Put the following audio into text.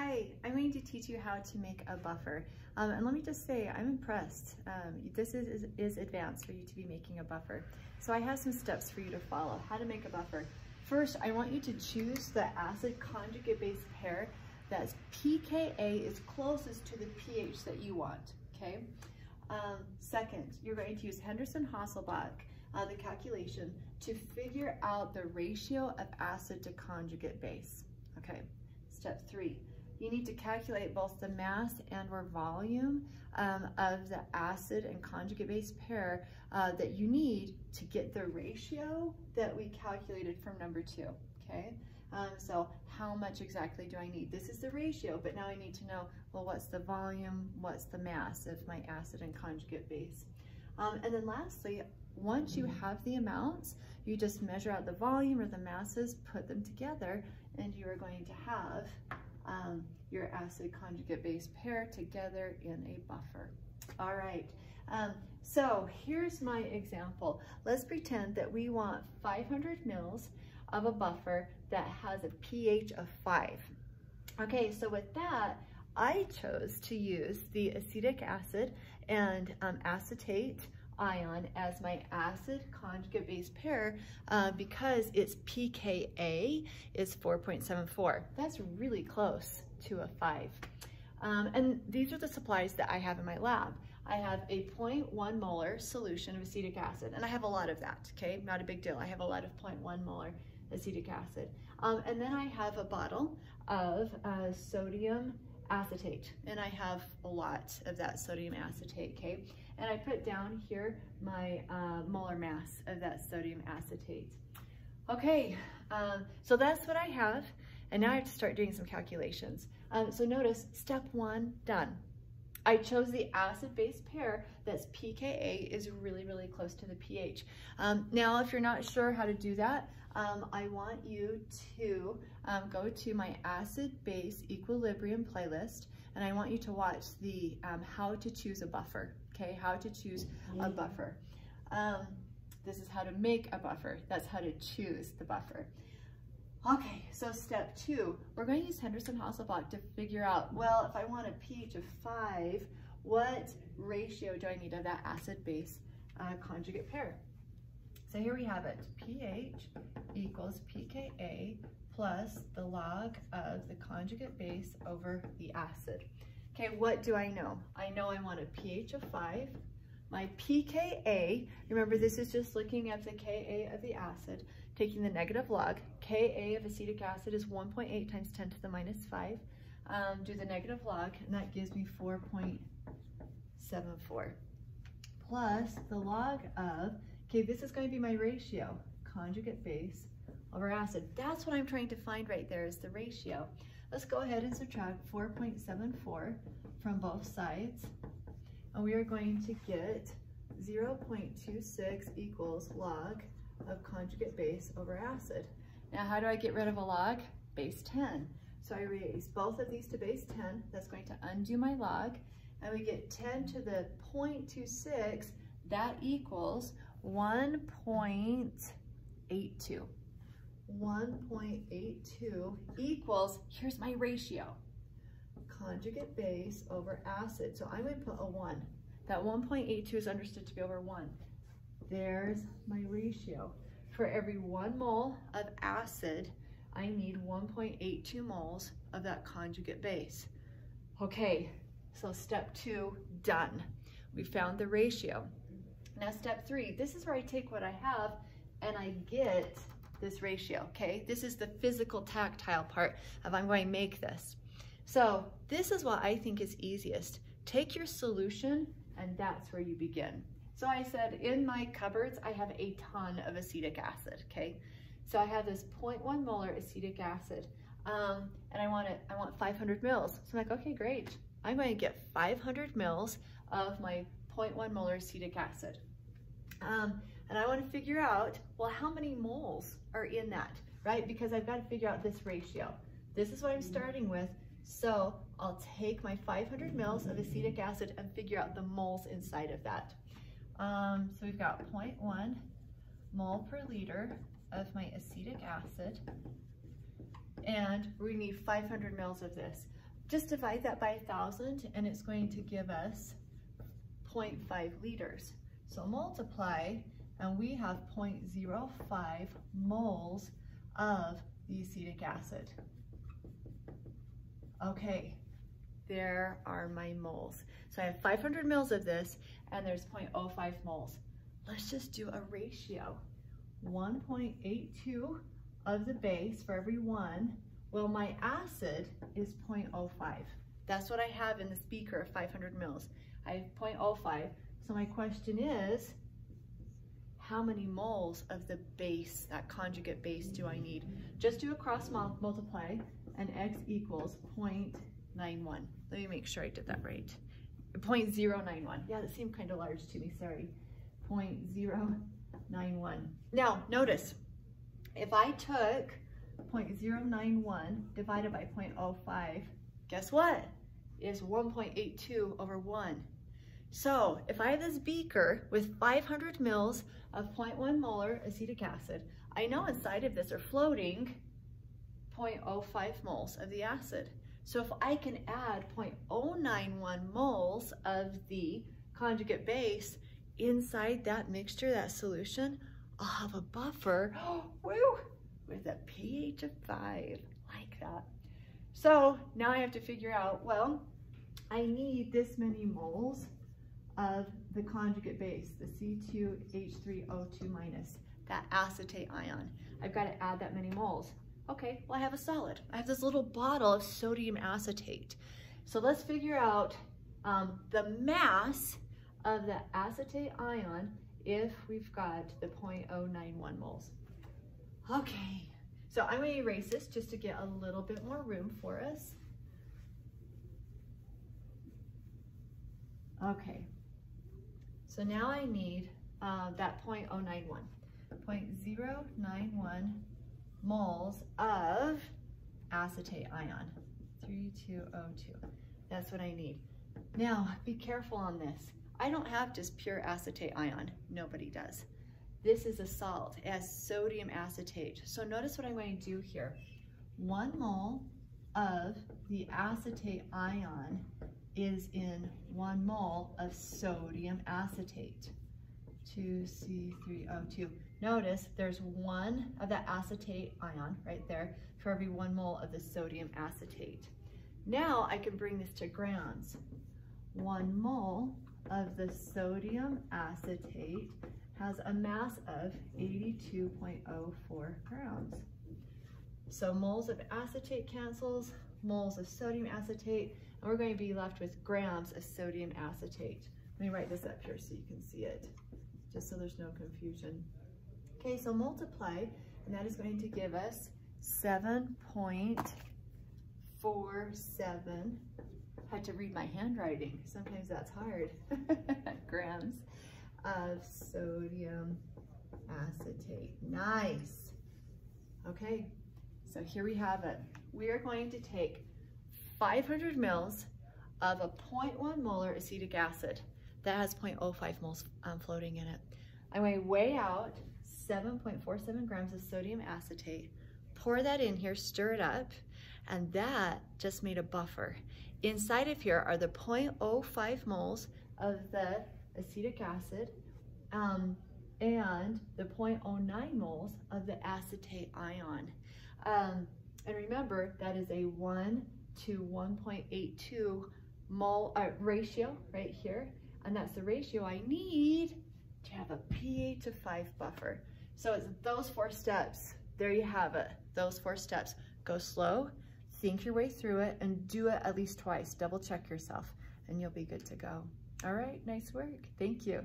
Hi, I'm going to teach you how to make a buffer. Um, and let me just say, I'm impressed. Um, this is, is, is advanced for you to be making a buffer. So I have some steps for you to follow, how to make a buffer. First, I want you to choose the acid conjugate base pair that's pKa is closest to the pH that you want, okay? Um, second, you're going to use Henderson-Hasselbalch, uh, the calculation, to figure out the ratio of acid to conjugate base, okay? Step three, you need to calculate both the mass and or volume um, of the acid and conjugate base pair uh, that you need to get the ratio that we calculated from number two, okay? Um, so how much exactly do I need? This is the ratio, but now I need to know, well, what's the volume, what's the mass of my acid and conjugate base? Um, and then lastly, once you have the amounts, you just measure out the volume or the masses, put them together, and you are going to have um, your acid conjugate base pair together in a buffer. All right, um, so here's my example. Let's pretend that we want 500 mils of a buffer that has a pH of five. Okay, so with that, I chose to use the acetic acid and um, acetate ion as my acid conjugate base pair uh, because its pKa is 4.74. That's really close to a 5. Um, and these are the supplies that I have in my lab. I have a 0.1 molar solution of acetic acid, and I have a lot of that, okay? Not a big deal. I have a lot of 0.1 molar acetic acid. Um, and then I have a bottle of uh, sodium acetate, and I have a lot of that sodium acetate, okay? And I put down here my uh, molar mass of that sodium acetate. Okay, um, so that's what I have. And now I have to start doing some calculations. Um, so notice, step one, done. I chose the acid-base pair that's pKa is really, really close to the pH. Um, now, if you're not sure how to do that, um, I want you to um, go to my acid-base equilibrium playlist, and I want you to watch the um, how to choose a buffer, okay? How to choose a buffer. Um, this is how to make a buffer. That's how to choose the buffer. Okay, so step two, we're going to use Henderson-Hasselbalch to figure out, well, if I want a pH of five, what ratio do I need of that acid-base uh, conjugate pair? So here we have it, pH equals pKa plus the log of the conjugate base over the acid. Okay, what do I know? I know I want a pH of 5. My pKa, remember this is just looking at the Ka of the acid, taking the negative log. Ka of acetic acid is 1.8 times 10 to the minus 5. Um, do the negative log, and that gives me 4.74. Plus the log of, okay, this is going to be my ratio, conjugate base over acid. That's what I'm trying to find right there is the ratio. Let's go ahead and subtract 4.74 from both sides. And we are going to get 0.26 equals log of conjugate base over acid. Now, how do I get rid of a log? Base 10. So I raise both of these to base 10. That's going to undo my log. And we get 10 to the 0.26. That equals 1.82. 1.82 equals, here's my ratio, conjugate base over acid. So I'm to put a 1. That 1.82 is understood to be over 1. There's my ratio. For every 1 mole of acid, I need 1.82 moles of that conjugate base. Okay, so step 2, done. We found the ratio. Now step 3, this is where I take what I have and I get this ratio, okay? This is the physical tactile part of I'm going to make this. So this is what I think is easiest. Take your solution and that's where you begin. So I said in my cupboards, I have a ton of acetic acid, okay? So I have this 0.1 molar acetic acid um, and I want it, I want 500 mils. So I'm like, okay, great. I'm going to get 500 mils of my 0.1 molar acetic acid. Um, and I want to figure out, well, how many moles are in that, right? Because I've got to figure out this ratio. This is what I'm starting with. So I'll take my 500 mils of acetic acid and figure out the moles inside of that. Um, so we've got 0.1 mole per liter of my acetic acid. And we need 500 mils of this. just divide that by thousand and it's going to give us 0.5 liters. So multiply and we have 0.05 moles of the acetic acid. Okay, there are my moles. So I have 500 mils of this and there's 0.05 moles. Let's just do a ratio. 1.82 of the base for every one. Well, my acid is 0.05. That's what I have in this beaker of 500 mils. I have 0.05. So my question is, how many moles of the base, that conjugate base do I need? Just do a cross multiply and x equals 0.91. Let me make sure I did that right. 0.091. Yeah, that seemed kind of large to me, sorry. 0.091. Now, notice, if I took 0.091 divided by 0.05, guess what? Is 1.82 over 1. So if I have this beaker with 500 mils of 0.1 molar acetic acid, I know inside of this are floating 0.05 moles of the acid. So if I can add 0.091 moles of the conjugate base inside that mixture, that solution, I'll have a buffer, woo, with a pH of five, like that. So now I have to figure out, well, I need this many moles of the conjugate base, the C2H3O2 minus, that acetate ion. I've got to add that many moles. Okay, well I have a solid. I have this little bottle of sodium acetate. So let's figure out um, the mass of the acetate ion if we've got the 0.091 moles. Okay, so I'm gonna erase this just to get a little bit more room for us. Okay, so now I need uh, that 0.091. 0.091 moles of acetate ion, 3202. That's what I need. Now, be careful on this. I don't have just pure acetate ion. Nobody does. This is a salt. It has sodium acetate. So notice what I'm going to do here. One mole of the acetate ion is in one mole of sodium acetate. 2C3O2. Notice there's one of that acetate ion right there for every one mole of the sodium acetate. Now I can bring this to grams. One mole of the sodium acetate has a mass of 82.04 grams. So moles of acetate cancels, moles of sodium acetate, and we're going to be left with grams of sodium acetate. Let me write this up here so you can see it, just so there's no confusion. Okay, so multiply, and that is going to give us 7.47 had to read my handwriting. Sometimes that's hard. Grams of sodium acetate. Nice. Okay, so here we have it. We are going to take 500 mils of a 0.1 molar acetic acid that has 0.05 moles um, floating in it. I'm going to weigh out 7.47 grams of sodium acetate, pour that in here, stir it up, and that just made a buffer. Inside of here are the 0.05 moles of the acetic acid um, and the 0.09 moles of the acetate ion. Um, and remember, that is a 1 to 1.82 mole uh, ratio right here. And that's the ratio I need to have a pH of 5 buffer. So it's those four steps. There you have it, those four steps. Go slow, think your way through it and do it at least twice. Double check yourself and you'll be good to go. All right, nice work. Thank you.